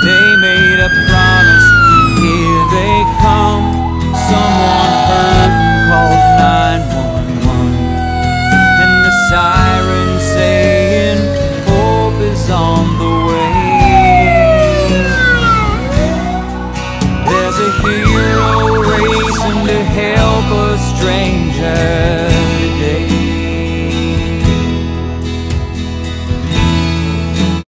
They made a promise, here they come. Someone heard called 911. And the sirens saying, Hope is on the way. There's a hero racing to help a stranger.